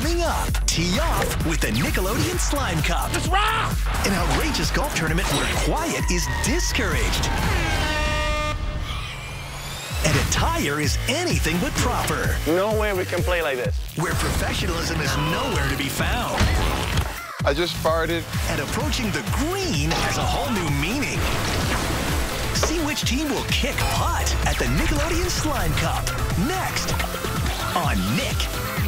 Coming up, tee off with the Nickelodeon Slime Cup. Let's! An outrageous golf tournament where quiet is discouraged. And attire is anything but proper. No way we can play like this. Where professionalism is nowhere to be found. I just farted. And approaching the green has a whole new meaning. See which team will kick putt at the Nickelodeon Slime Cup. Next on Nick